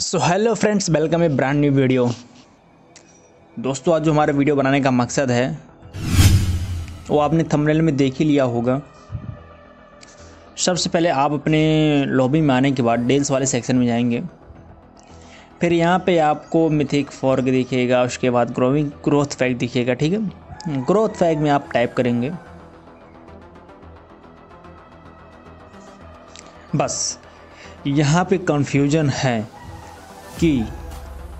So hello friends welcome a brand new video दोस्तों, आज जो हमारा वीडियो बनाने का मकसद है, वो आपने थंबनेल में देख ही लिया होगा। सबसे पहले आप अपने लॉबी में आने के बाद डेल्स वाले सेक्शन में जाएँगे। फिर यहाँ पे आपको मिथिक फॉर्ग दिखेगा, उसके बाद ग्रोविंग ग्रोथ फैक्ट दिखेगा, ठीक है? ग्रोथ फैक्ट में आप टाइप करेंगे। बस, यहाँ पे कंफ्यूजन है। कि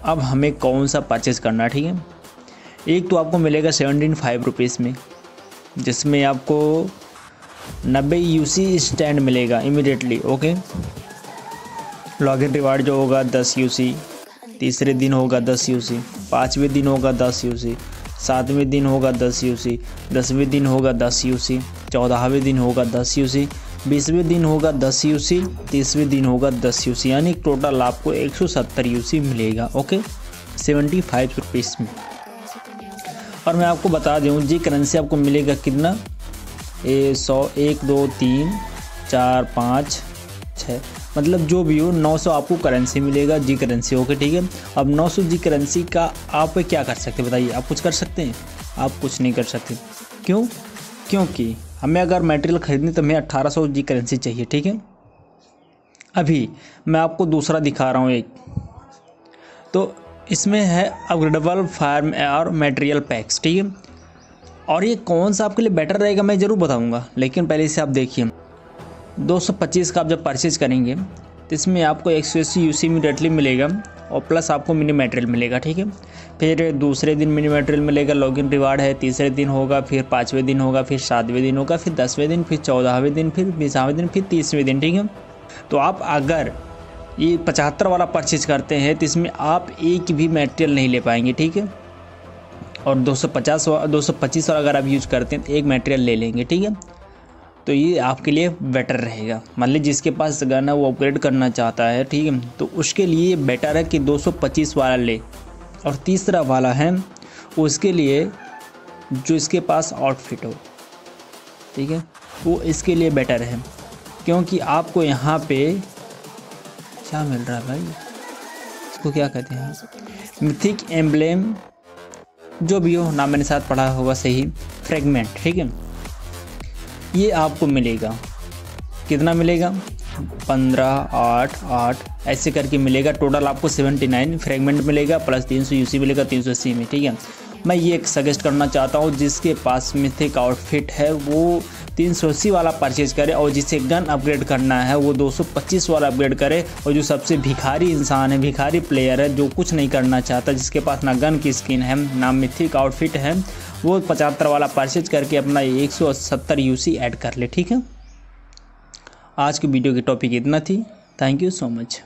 अब हमें कौन सा परचेज करना ठीक है? एक तो आपको मिलेगा सेवनटीन फाइव रुपीज़ में, जिसमें आपको नब्बे यूसी स्टैंड मिलेगा इमिडिएटली ओके लॉगिन रिवार्ड जो होगा दस यूसी तीसरे दिन होगा दस यूसी पाँचवें दिन होगा दस यूसी सातवें दिन होगा दस यूसी दसवें दिन होगा दस यूसी चौदहवें दिन होगा दस यूसी बीसवें दिन होगा दस यूसी तीसवें दिन होगा दस यूसी यानी टोटल आपको एक सौ सत्तर यूसी मिलेगा ओके सेवेंटी फाइव रुपीज़ में। और मैं आपको बता दूँ, जी करेंसी आपको मिलेगा कितना? ए, सौ, एक, दो, तीन, चार, पाँच छः मतलब जो भी हो 900 आपको करेंसी मिलेगा, जी करेंसी ओके ठीक है? अब 900 जी करेंसी का आप क्या कर सकते बताइए, आप कुछ कर सकते हैं? आप कुछ नहीं कर सकते। क्यों? क्योंकि हमें अगर मटेरियल ख़रीदनी तो हमें अट्ठारह सौ जी करेंसी चाहिए, ठीक है? अभी मैं आपको दूसरा दिखा रहा हूँ एक। तो इसमें है अपग्रेडेबल फार्म और मटेरियल पैक्स ठीक है? और ये कौन सा आपके लिए बेटर रहेगा मैं ज़रूर बताऊँगा, लेकिन पहले इसे आप देखिए। 225 का आप जब परचेज करेंगे तो इसमें आपको एक सौ अस्सी मिलेगा। और प्लस आपको मिनी मटेरियल मिलेगा, ठीक है? फिर दूसरे दिन मिनी मटेरियल मिलेगा, लॉगिन रिवार्ड है, तीसरे दिन होगा, फिर पाँचवें दिन होगा, फिर सातवें दिन होगा, फिर दसवें दिन, फिर चौदहवें दिन, फिर बीसवें दिन, फिर तीसवें दिन, ठीक है? तो आप अगर ये पचहत्तर वाला परचेज करते हैं तो इसमें आप एक भी मटेरियल नहीं ले पाएँगे, ठीक है? और 250 225 वाला अगर आप यूज़ करते हैं तो एक मटेरियल ले लेंगे, ठीक है? तो ये आपके लिए बेटर रहेगा। मान लीजिए जिसके पास गन वो अपग्रेड करना चाहता है, ठीक है? तो उसके लिए बेटर है कि 225 वाला ले। और तीसरा वाला है, उसके लिए जो इसके पास आउटफिट हो, ठीक है? वो इसके लिए बेटर है। क्योंकि आपको यहाँ पे क्या मिल रहा है भाई? इसको क्या कहते हैं? मिथिक एम्बलेम जो भी हो, नाम मैंने साथ पढ़ा होगा, सही। फ्रेगमेंट ठीक है? ये आपको मिलेगा। कितना मिलेगा? पंद्रह, आठ आठ, ऐसे करके मिलेगा। टोटल आपको सेवेंटी नाइन फ्रेगमेंट मिलेगा प्लस तीन सौ यूसी मिलेगा, तीन सौ अस्सी में, ठीक है? मैं ये एक सजेस्ट करना चाहता हूँ, जिसके पास मिथिक आउटफिट है, वो तीन सौ अस्सी वाला परचेज करे और जिसे गन अपग्रेड करना है, वो दो सौ पच्चीस वाला अपग्रेड करे और जो सबसे भिखारी इंसान है, भिखारी प्लेयर है, जो कुछ नहीं करना चाहता, जिसके पास ना गन की स्किन है, ना मिथिक आउटफिट है, वो पचहत्तर वाला परचेज करके अपना एक सौ सत्तर यू सी ऐड कर ले, ठीक है? आज की वीडियो की टॉपिक इतना थी। Thank you so much